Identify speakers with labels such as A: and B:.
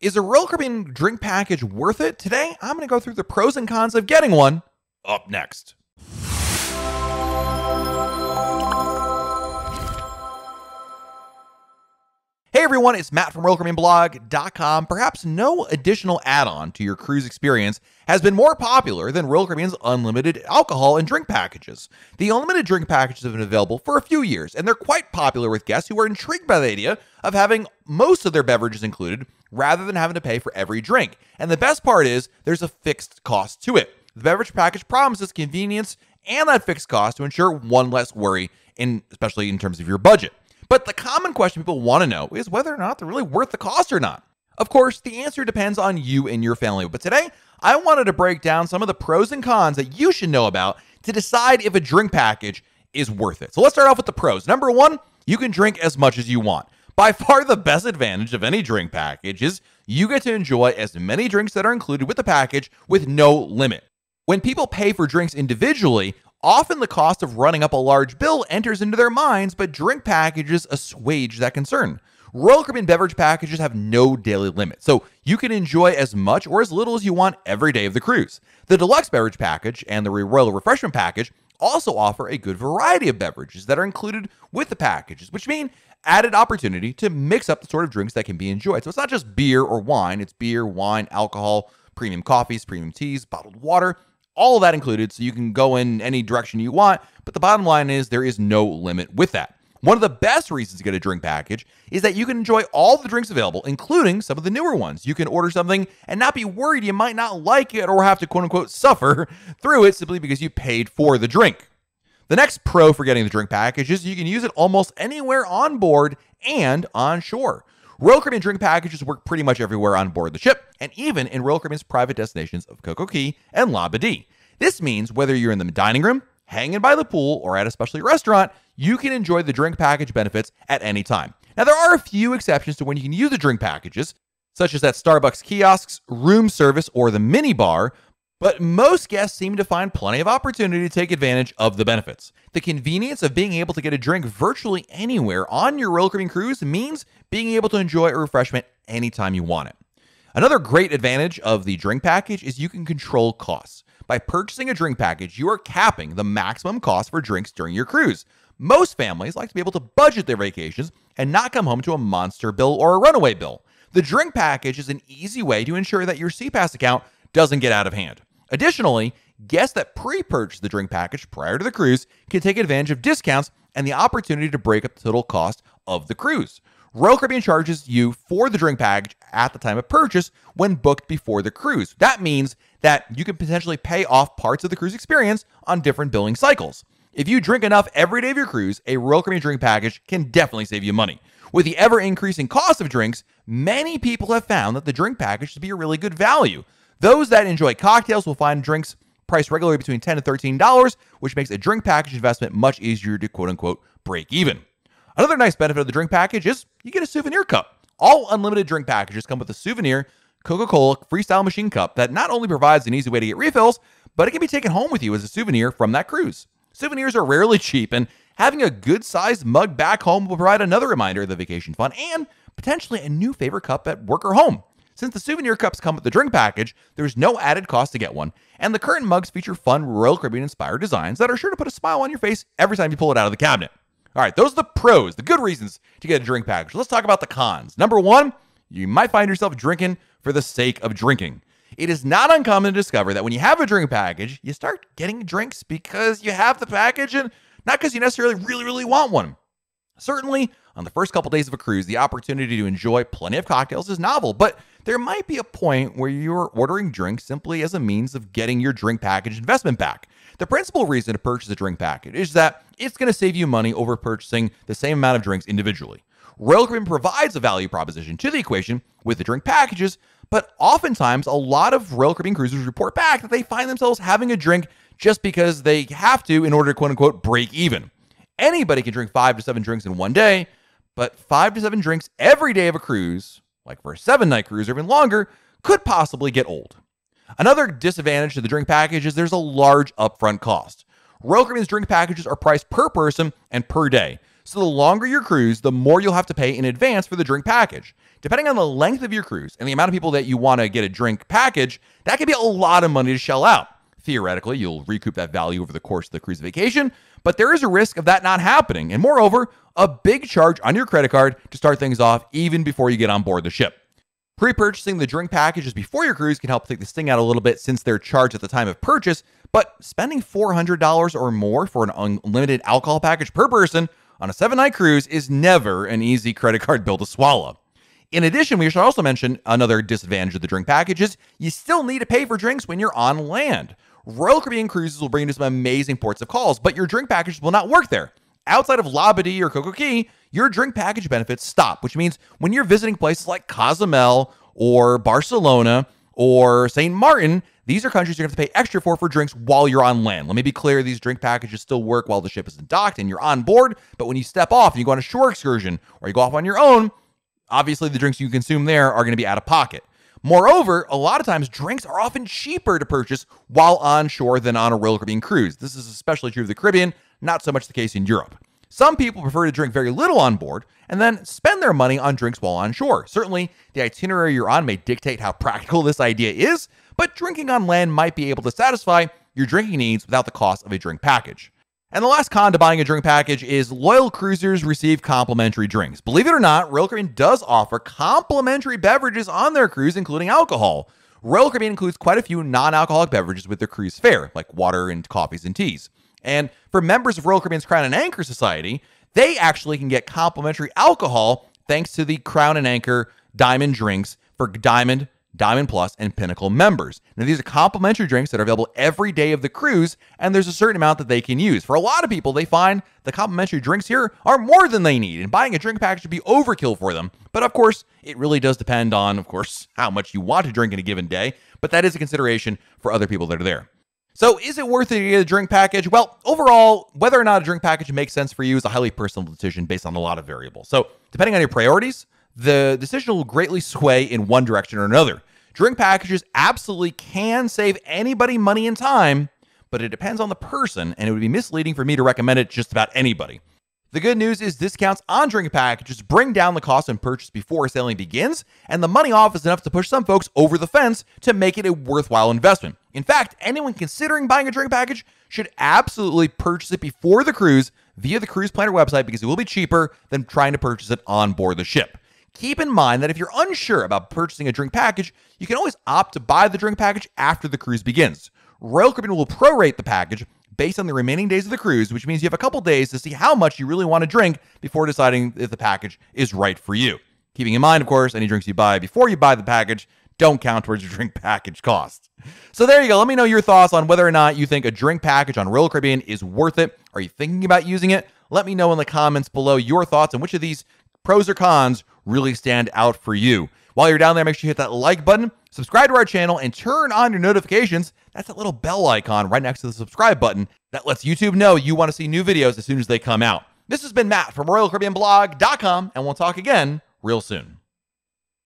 A: Is a Royal Caribbean drink package worth it? Today, I'm going to go through the pros and cons of getting one up next. Hey everyone, it's Matt from RoyalCaribbeanBlog.com. Perhaps no additional add on to your cruise experience has been more popular than Royal Caribbean's unlimited alcohol and drink packages. The unlimited drink packages have been available for a few years, and they're quite popular with guests who are intrigued by the idea of having most of their beverages included rather than having to pay for every drink. And the best part is there's a fixed cost to it. The beverage package promises convenience and that fixed cost to ensure one less worry, in, especially in terms of your budget. But the common question people want to know is whether or not they're really worth the cost or not. Of course, the answer depends on you and your family. But today, I wanted to break down some of the pros and cons that you should know about to decide if a drink package is worth it. So let's start off with the pros. Number one, you can drink as much as you want. By far, the best advantage of any drink package is you get to enjoy as many drinks that are included with the package with no limit. When people pay for drinks individually, Often the cost of running up a large bill enters into their minds, but drink packages assuage that concern. Royal Caribbean beverage packages have no daily limit, so you can enjoy as much or as little as you want every day of the cruise. The deluxe beverage package and the Royal Refreshment package also offer a good variety of beverages that are included with the packages, which mean added opportunity to mix up the sort of drinks that can be enjoyed. So it's not just beer or wine, it's beer, wine, alcohol, premium coffees, premium teas, bottled water, all of that included, so you can go in any direction you want. But the bottom line is there is no limit with that. One of the best reasons to get a drink package is that you can enjoy all the drinks available, including some of the newer ones. You can order something and not be worried you might not like it or have to quote unquote suffer through it simply because you paid for the drink. The next pro for getting the drink package is you can use it almost anywhere on board and on shore. Royal Caribbean drink packages work pretty much everywhere on board the ship, and even in Royal Caribbean's private destinations of Coco Cay and Labadee. This means whether you're in the dining room, hanging by the pool, or at a specialty restaurant, you can enjoy the drink package benefits at any time. Now, there are a few exceptions to when you can use the drink packages, such as at Starbucks kiosks, room service, or the mini bar, but most guests seem to find plenty of opportunity to take advantage of the benefits. The convenience of being able to get a drink virtually anywhere on your Caribbean cruise means being able to enjoy a refreshment anytime you want it. Another great advantage of the drink package is you can control costs. By purchasing a drink package, you are capping the maximum cost for drinks during your cruise. Most families like to be able to budget their vacations and not come home to a monster bill or a runaway bill. The drink package is an easy way to ensure that your SeaPass account doesn't get out of hand. Additionally, guests that pre purchase the drink package prior to the cruise can take advantage of discounts and the opportunity to break up the total cost of the cruise. Royal Caribbean charges you for the drink package at the time of purchase when booked before the cruise. That means that you can potentially pay off parts of the cruise experience on different billing cycles. If you drink enough every day of your cruise, a Royal Caribbean drink package can definitely save you money. With the ever increasing cost of drinks, many people have found that the drink package to be a really good value. Those that enjoy cocktails will find drinks priced regularly between $10 and $13, which makes a drink package investment much easier to quote unquote break even. Another nice benefit of the drink package is you get a souvenir cup. All unlimited drink packages come with a souvenir Coca Cola Freestyle Machine Cup that not only provides an easy way to get refills, but it can be taken home with you as a souvenir from that cruise. Souvenirs are rarely cheap, and having a good sized mug back home will provide another reminder of the vacation fun and potentially a new favorite cup at work or home. Since the souvenir cups come with the drink package, there's no added cost to get one, and the current mugs feature fun Royal Caribbean inspired designs that are sure to put a smile on your face every time you pull it out of the cabinet. All right, those are the pros, the good reasons to get a drink package. Let's talk about the cons. Number one, you might find yourself drinking for the sake of drinking. It is not uncommon to discover that when you have a drink package, you start getting drinks because you have the package and not because you necessarily really, really want one. Certainly, on the first couple days of a cruise, the opportunity to enjoy plenty of cocktails is novel, but there might be a point where you're ordering drinks simply as a means of getting your drink package investment back. The principal reason to purchase a drink package is that it's going to save you money over purchasing the same amount of drinks individually. Royal Caribbean provides a value proposition to the equation with the drink packages, but oftentimes a lot of Royal Caribbean cruisers report back that they find themselves having a drink just because they have to in order to quote unquote break even. Anybody can drink five to seven drinks in one day, but five to seven drinks every day of a cruise, like for a seven night cruise or even longer, could possibly get old. Another disadvantage to the drink package is there's a large upfront cost. Royal Caribbean's drink packages are priced per person and per day. So the longer your cruise, the more you'll have to pay in advance for the drink package. Depending on the length of your cruise and the amount of people that you want to get a drink package, that could be a lot of money to shell out. Theoretically, you'll recoup that value over the course of the cruise vacation, but there is a risk of that not happening. And moreover, a big charge on your credit card to start things off even before you get on board the ship. Pre purchasing the drink packages before your cruise can help take the sting out a little bit since they're charged at the time of purchase, but spending $400 or more for an unlimited alcohol package per person on a seven night cruise is never an easy credit card bill to swallow. In addition, we should also mention another disadvantage of the drink packages you still need to pay for drinks when you're on land. Royal Caribbean Cruises will bring you to some amazing ports of calls, but your drink package will not work there. Outside of Labadee or Coco Cay, your drink package benefits stop, which means when you're visiting places like Cozumel or Barcelona or St. Martin, these are countries you're going to have to pay extra for for drinks while you're on land. Let me be clear these drink packages still work while the ship isn't docked and you're on board, but when you step off and you go on a shore excursion or you go off on your own, obviously the drinks you consume there are going to be out of pocket. Moreover, a lot of times drinks are often cheaper to purchase while on shore than on a Royal Caribbean cruise. This is especially true of the Caribbean, not so much the case in Europe. Some people prefer to drink very little on board and then spend their money on drinks while on shore. Certainly, the itinerary you're on may dictate how practical this idea is, but drinking on land might be able to satisfy your drinking needs without the cost of a drink package. And the last con to buying a drink package is loyal cruisers receive complimentary drinks. Believe it or not, Royal Caribbean does offer complimentary beverages on their cruise, including alcohol. Royal Caribbean includes quite a few non alcoholic beverages with their cruise fare, like water and coffees and teas. And for members of Royal Caribbean's Crown and Anchor Society, they actually can get complimentary alcohol thanks to the Crown and Anchor Diamond drinks for Diamond, Diamond Plus, and Pinnacle members. Now, these are complimentary drinks that are available every day of the cruise, and there's a certain amount that they can use. For a lot of people, they find the complimentary drinks here are more than they need, and buying a drink package would be overkill for them. But of course, it really does depend on, of course, how much you want to drink in a given day, but that is a consideration for other people that are there. So, is it worth it to get a drink package? Well, overall, whether or not a drink package makes sense for you is a highly personal decision based on a lot of variables. So, depending on your priorities, the decision will greatly sway in one direction or another. Drink packages absolutely can save anybody money and time, but it depends on the person, and it would be misleading for me to recommend it just about anybody. The good news is discounts on drink packages bring down the cost of purchase before sailing begins, and the money off is enough to push some folks over the fence to make it a worthwhile investment. In fact, anyone considering buying a drink package should absolutely purchase it before the cruise via the Cruise Planner website because it will be cheaper than trying to purchase it on board the ship. Keep in mind that if you're unsure about purchasing a drink package, you can always opt to buy the drink package after the cruise begins. Royal Caribbean will prorate the package based on the remaining days of the cruise, which means you have a couple days to see how much you really want to drink before deciding if the package is right for you. Keeping in mind, of course, any drinks you buy before you buy the package don't count towards your drink package cost. So there you go. Let me know your thoughts on whether or not you think a drink package on Royal Caribbean is worth it. Are you thinking about using it? Let me know in the comments below your thoughts on which of these pros or cons really stand out for you. While you're down there, make sure you hit that like button, subscribe to our channel, and turn on your notifications. That's that little bell icon right next to the subscribe button that lets YouTube know you want to see new videos as soon as they come out. This has been Matt from RoyalCaribbeanBlog.com, and we'll talk again real soon.